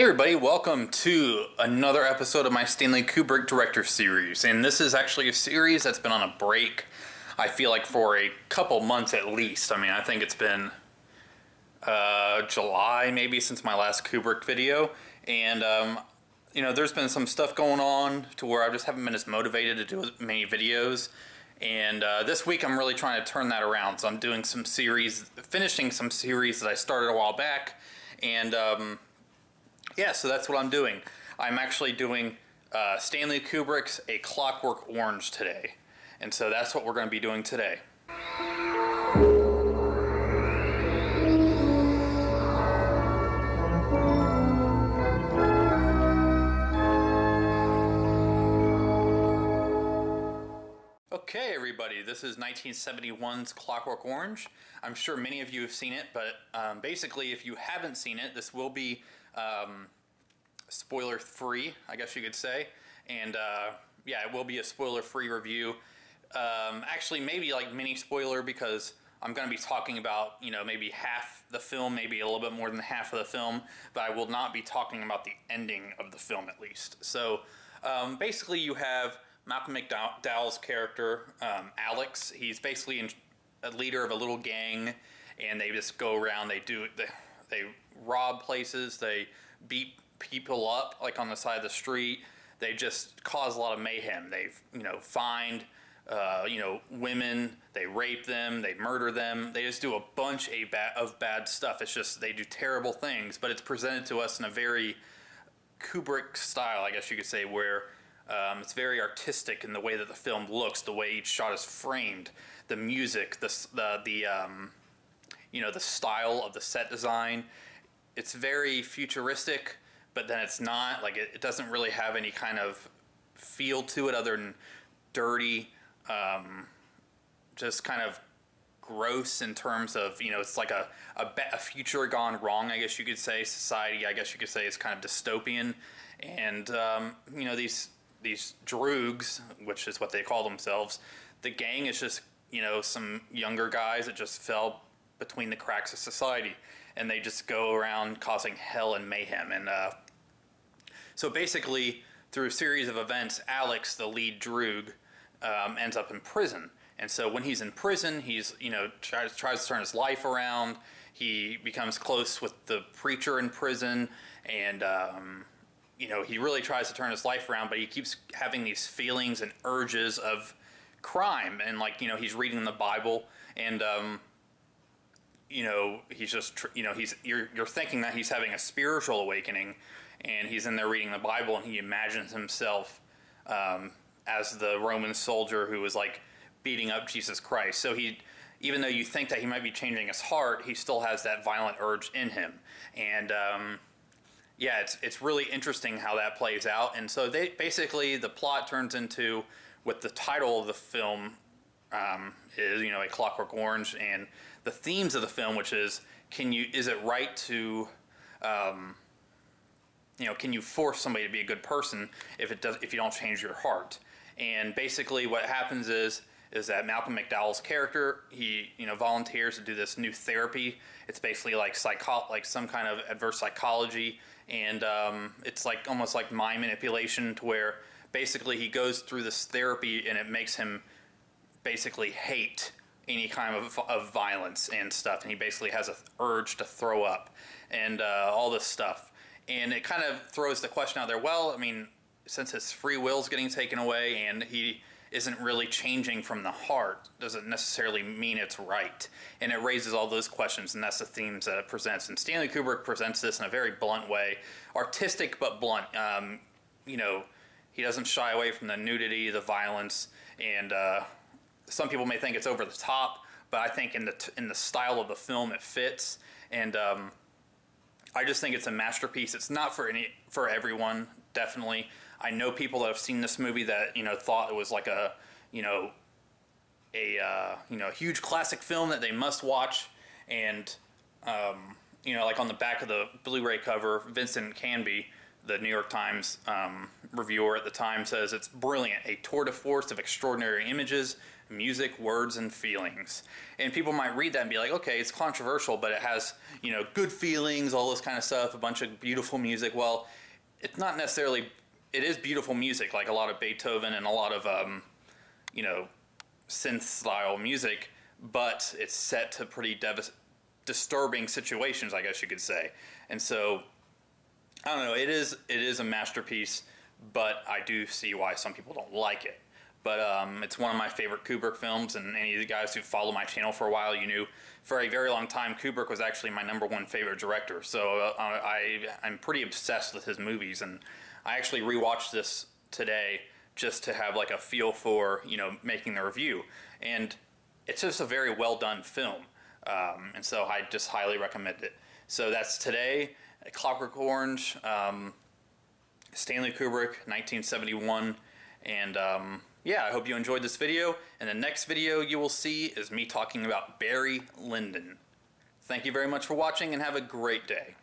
Hey everybody, welcome to another episode of my Stanley Kubrick Director Series. And this is actually a series that's been on a break, I feel like for a couple months at least. I mean, I think it's been uh, July maybe since my last Kubrick video. And, um, you know, there's been some stuff going on to where I just haven't been as motivated to do as many videos. And uh, this week I'm really trying to turn that around. So I'm doing some series, finishing some series that I started a while back. And, um, yeah, so that's what I'm doing. I'm actually doing uh, Stanley Kubrick's A Clockwork Orange today. And so that's what we're going to be doing today. Okay, everybody, this is 1971's Clockwork Orange. I'm sure many of you have seen it, but um, basically, if you haven't seen it, this will be um, spoiler free, I guess you could say. And uh, yeah, it will be a spoiler free review. Um, actually, maybe like mini spoiler because I'm going to be talking about, you know, maybe half the film, maybe a little bit more than half of the film, but I will not be talking about the ending of the film at least. So um, basically, you have Malcolm McDowell's character, um, Alex. He's basically a leader of a little gang, and they just go around. They do they, they rob places. They beat people up like on the side of the street. They just cause a lot of mayhem. They've you know find uh, you know women. They rape them. They murder them. They just do a bunch of bad stuff. It's just they do terrible things, but it's presented to us in a very Kubrick style, I guess you could say, where um, it's very artistic in the way that the film looks, the way each shot is framed, the music, the the the um, you know the style of the set design. It's very futuristic, but then it's not like it, it doesn't really have any kind of feel to it other than dirty, um, just kind of gross in terms of you know it's like a, a, a future gone wrong. I guess you could say society. I guess you could say is kind of dystopian, and um, you know these these droogs, which is what they call themselves, the gang is just you know some younger guys that just fell between the cracks of society, and they just go around causing hell and mayhem. And uh, so basically, through a series of events, Alex, the lead droog, um, ends up in prison. And so when he's in prison, he's you know tries tries to turn his life around. He becomes close with the preacher in prison, and um, you know, he really tries to turn his life around, but he keeps having these feelings and urges of crime. And like, you know, he's reading the Bible and, um, you know, he's just, you know, he's, you're, you're thinking that he's having a spiritual awakening and he's in there reading the Bible and he imagines himself, um, as the Roman soldier who was like beating up Jesus Christ. So he, even though you think that he might be changing his heart, he still has that violent urge in him. And, um, yeah, it's it's really interesting how that plays out. And so they basically the plot turns into what the title of the film um, is, you know, a Clockwork Orange, and the themes of the film, which is can you is it right to um, you know, can you force somebody to be a good person if it does if you don't change your heart? And basically, what happens is is that Malcolm McDowell's character he you know volunteers to do this new therapy. It's basically like psycho like some kind of adverse psychology. And um, it's like almost like mind manipulation to where basically he goes through this therapy and it makes him basically hate any kind of, of violence and stuff. And he basically has an urge to throw up and uh, all this stuff. And it kind of throws the question out there well i mean since his free will is getting taken away and he isn't really changing from the heart doesn't necessarily mean it's right. And it raises all those questions, and that's the themes that it presents. And Stanley Kubrick presents this in a very blunt way, artistic but blunt. Um, you know, he doesn't shy away from the nudity, the violence, and uh, some people may think it's over the top, but I think in the in the style of the film it fits. And um, I just think it's a masterpiece. It's not for any for everyone, definitely. I know people that have seen this movie that you know thought it was like a you know a uh, you know huge classic film that they must watch, and um, you know like on the back of the Blu-ray cover, Vincent Canby the New York Times um, reviewer at the time says it's brilliant, a tour de force of extraordinary images, music, words, and feelings. And people might read that and be like, okay, it's controversial, but it has, you know, good feelings, all this kind of stuff, a bunch of beautiful music. Well, it's not necessarily, it is beautiful music, like a lot of Beethoven and a lot of, um, you know, synth style music, but it's set to pretty dev- disturbing situations, I guess you could say. And so, I don't know, it is, it is a masterpiece, but I do see why some people don't like it but um, it's one of my favorite Kubrick films. And any of the guys who follow my channel for a while, you knew for a very long time Kubrick was actually my number one favorite director. So uh, I I'm pretty obsessed with his movies, and I actually rewatched this today just to have like a feel for you know making the review, and it's just a very well done film, um, and so I just highly recommend it. So that's today, Clockwork Orange, um, Stanley Kubrick, 1971, and um, yeah, I hope you enjoyed this video. And the next video you will see is me talking about Barry Lyndon. Thank you very much for watching and have a great day.